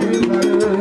Hare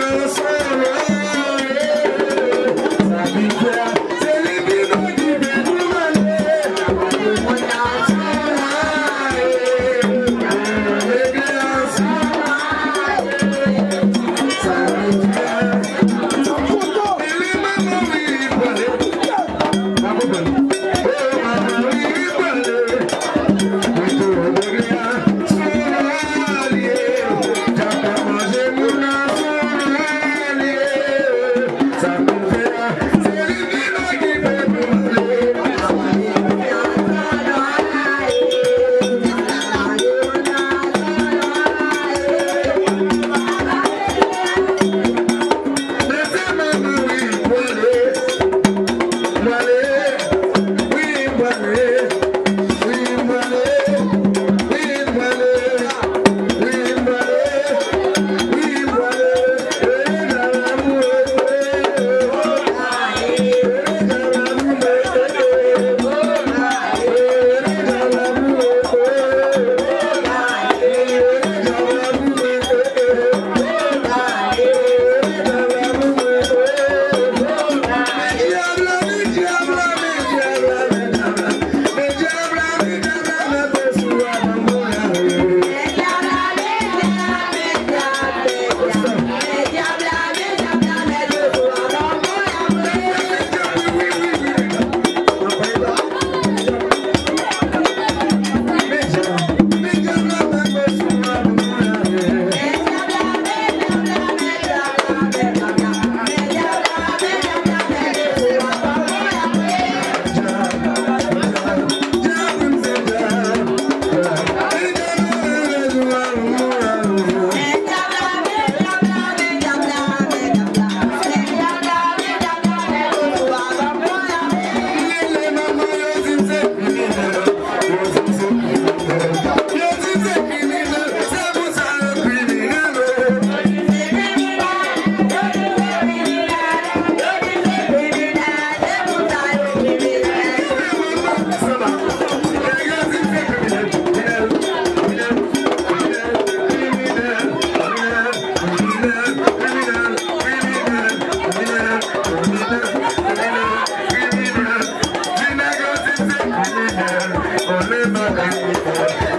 Minnesota. forever and ever.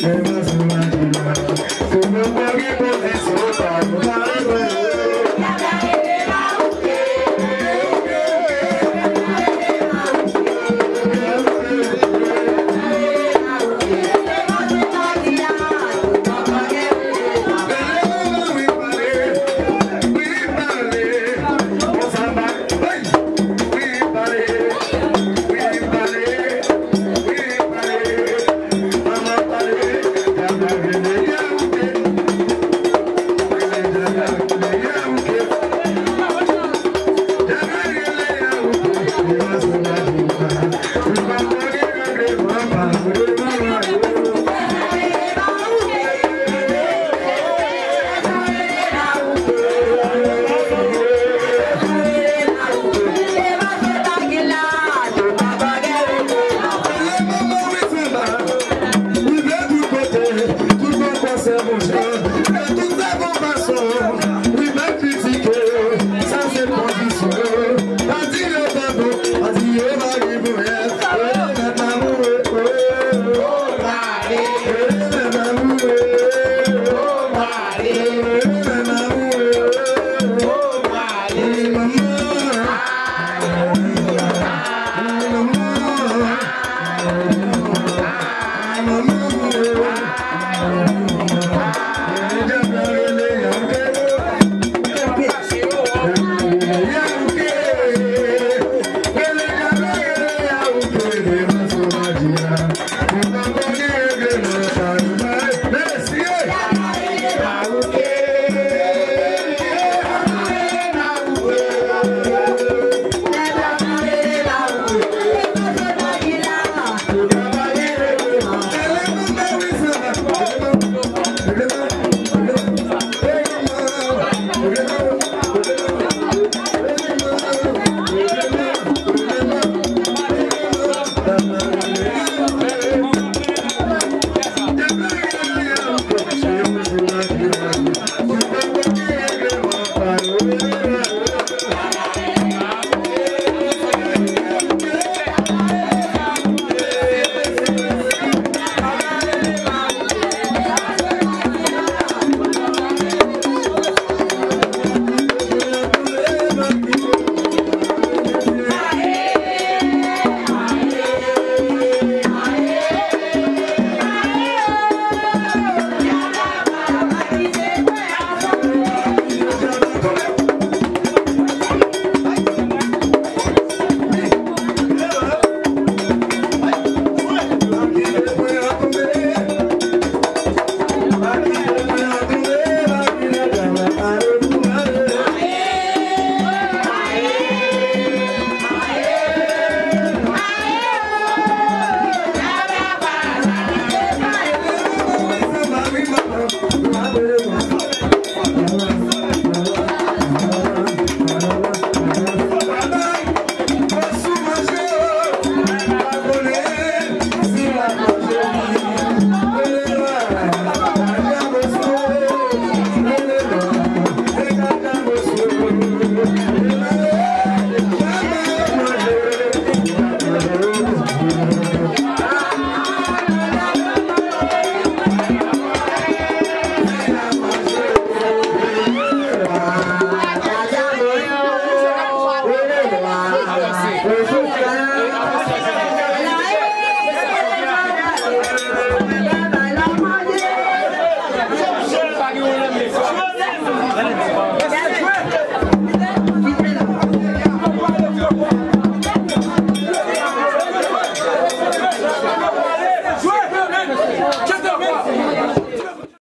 Thank